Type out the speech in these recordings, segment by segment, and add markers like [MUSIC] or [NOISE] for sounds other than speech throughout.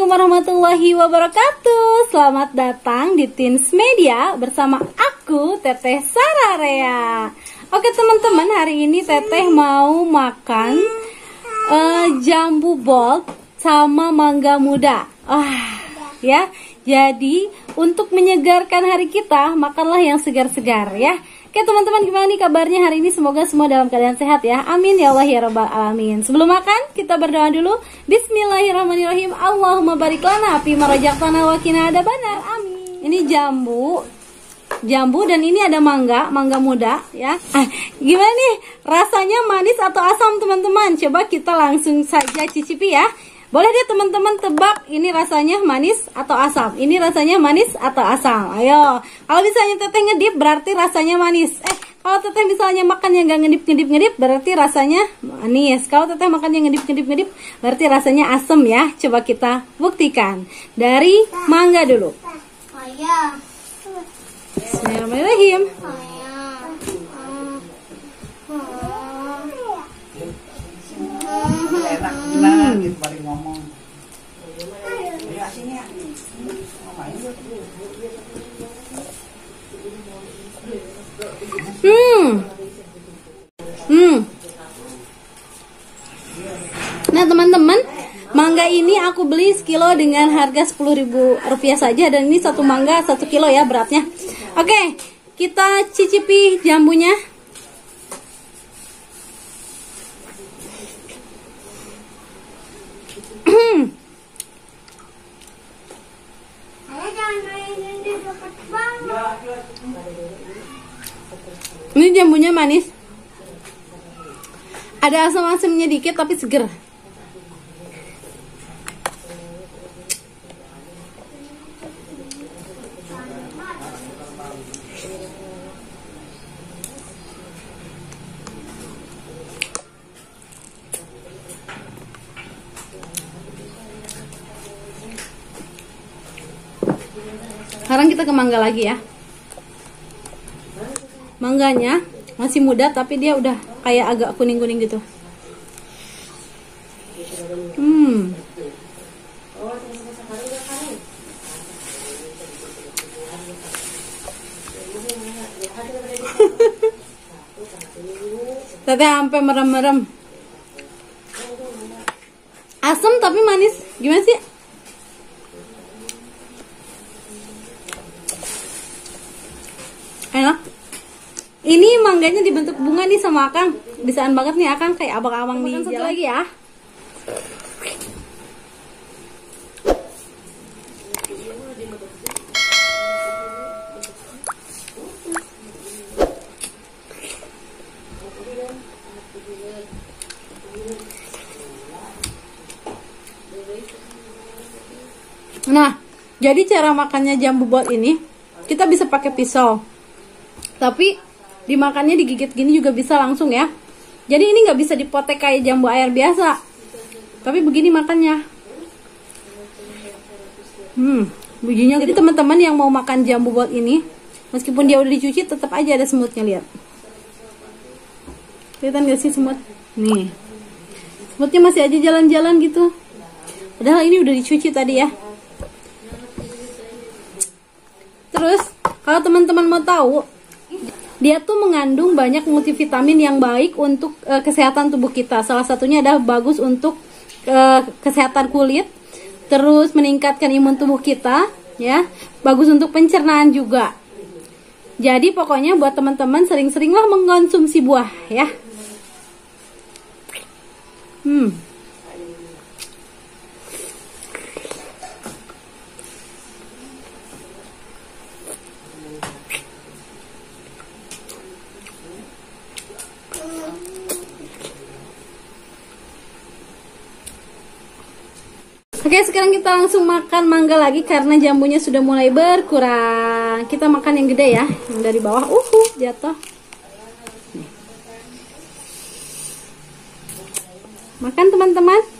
Assalamualaikum warahmatullahi wabarakatuh. Selamat datang di Teens Media bersama aku Teteh Sararea Oke teman-teman hari ini Teteh mau makan uh, jambu bolt sama mangga muda. Ah ya. Jadi untuk menyegarkan hari kita makanlah yang segar-segar ya. Oke teman-teman gimana nih kabarnya hari ini? Semoga semua dalam keadaan sehat ya. Amin ya Allah ya Rabbal Alamin. Sebelum makan kita berdoa dulu. Bismillahirrahmanirrahim. Allahumma barik lana Api marajaqtana wa kina ada banar Amin. Ini jambu. Jambu dan ini ada mangga Mangga muda ya. Ah, Gimana nih? Rasanya manis atau asam teman-teman? Coba kita langsung saja cicipi ya boleh deh teman-teman tebak ini rasanya manis atau asam. Ini rasanya manis atau asam. Ayo. Kalau misalnya teteh ngedip berarti rasanya manis. Eh, kalau teteh misalnya makan yang gak ngedip ngedip ngedip berarti rasanya manis. Kalau teteh makan yang ngedip ngedip ngedip berarti rasanya asam ya. Coba kita buktikan. Dari mangga dulu. Bismillahirrahmanirrahim. enak nah gitu balik ngomong ya sini ya Hmm. Hmm. Nah teman-teman, mangga ini aku beli sekilo dengan harga ribu rupiah saja dan ini satu mangga satu kilo ya beratnya. Oke, kita cicipi jambunya. Ini jambunya manis. Ada asam-asamnya dikit tapi seger. Sekarang kita ke mangga lagi ya. Mangganya masih muda tapi dia udah kayak agak kuning-kuning gitu. Hmm. [LAUGHS] Tapi sampai merem-merem. Asam tapi manis. Gimana sih? Ini mangganya dibentuk bunga nih sama Akang. Bisaan banget nih Akang. Kayak abang-abang di satu lagi ya. Nah, jadi cara makannya jambu bot ini kita bisa pakai pisau. Tapi dimakannya digigit gini juga bisa langsung ya. Jadi ini nggak bisa dipotek kayak jambu air biasa. Tapi begini makannya. Hmm bijinya jadi teman-teman yang mau makan jambu bot ini meskipun dia udah dicuci tetap aja ada semutnya lihat. Kelihatan gak sih semut nih. Semutnya masih aja jalan-jalan gitu. Padahal ini udah dicuci tadi ya. Terus kalau teman-teman mau tahu dia tuh mengandung banyak multivitamin yang baik untuk uh, kesehatan tubuh kita. Salah satunya adalah bagus untuk uh, kesehatan kulit, terus meningkatkan imun tubuh kita, ya. Bagus untuk pencernaan juga. Jadi pokoknya buat teman-teman sering-seringlah mengkonsumsi buah, ya. Hmm. Oke sekarang kita langsung makan mangga lagi karena jambunya sudah mulai berkurang. Kita makan yang gede ya Yang dari bawah. Uhuh jatuh. Makan teman-teman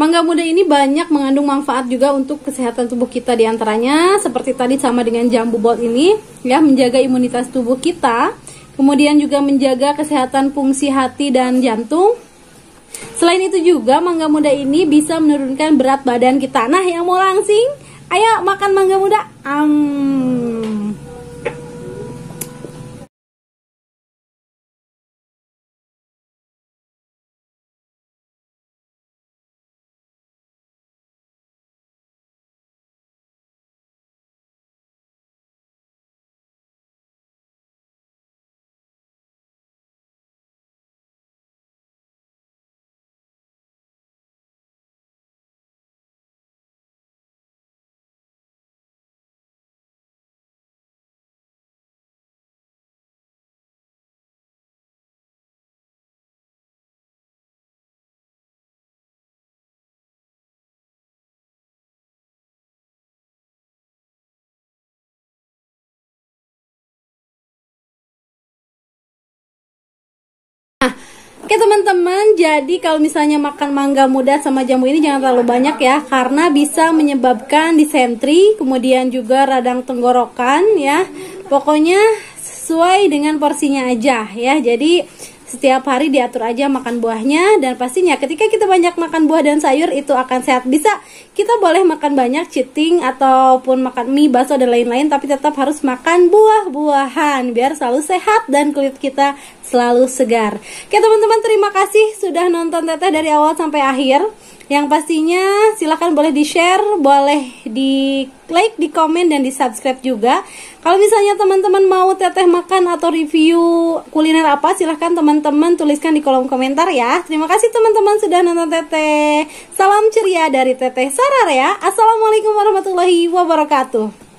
mangga muda ini banyak mengandung manfaat juga untuk kesehatan tubuh kita di antaranya seperti tadi sama dengan jambu bol ini ya menjaga imunitas tubuh kita, kemudian juga menjaga kesehatan fungsi hati dan jantung. Selain itu juga mangga muda ini bisa menurunkan berat badan kita. Nah, yang mau langsing, ayo makan mangga muda. Am. Oke teman-teman, jadi kalau misalnya makan mangga muda sama jambu ini jangan terlalu banyak ya. Karena bisa menyebabkan disentri, kemudian juga radang tenggorokan ya. Pokoknya sesuai dengan porsinya aja ya. Jadi setiap hari diatur aja makan buahnya Dan pastinya ketika kita banyak makan buah dan sayur itu akan sehat Bisa kita boleh makan banyak cheating ataupun makan mie, bakso dan lain-lain Tapi tetap harus makan buah-buahan Biar selalu sehat dan kulit kita selalu segar. Oke teman-teman terima kasih sudah nonton Teteh dari awal sampai akhir. Yang pastinya silahkan boleh di share, boleh di like, di komen dan di subscribe juga. Kalau misalnya teman-teman mau Teteh makan atau review kuliner apa silahkan teman-teman tuliskan di kolom komentar ya. Terima kasih teman-teman sudah nonton Teteh. Salam ceria dari Teteh Sararea. Assalamualaikum warahmatullahi wabarakatuh.